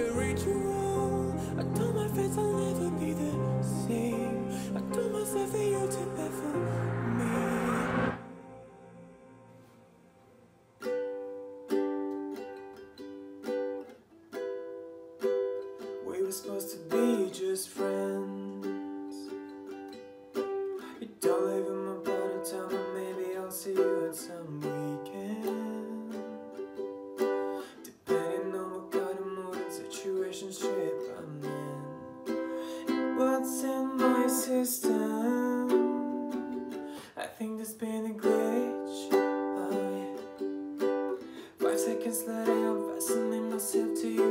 a ritual. I told my friends I'll never be the same. I told myself that you're too bad for me. We were supposed to be in my system? I think there's been a glitch. Oh yeah. Five seconds later, I'm fastening myself to you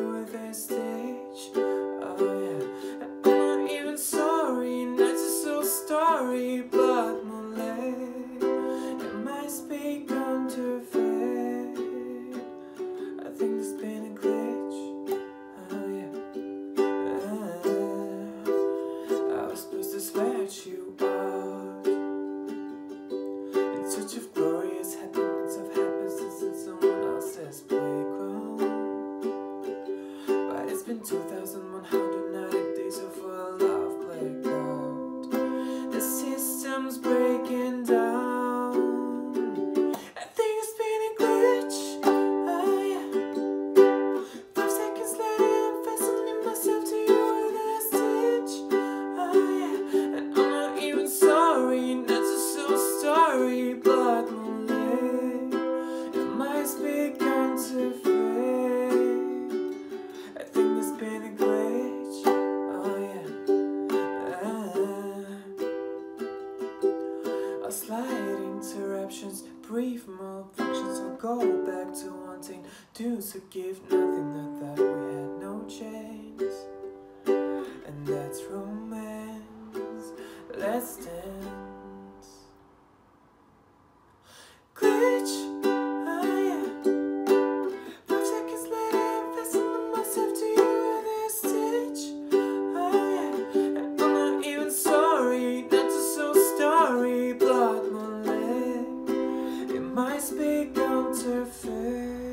2,190 days of our love playground. The system's breaking interruptions, brief malfunctions. I'll go back to wanting to forgive nothing that that we had no chance. And that's romance. Let's. begun to fade.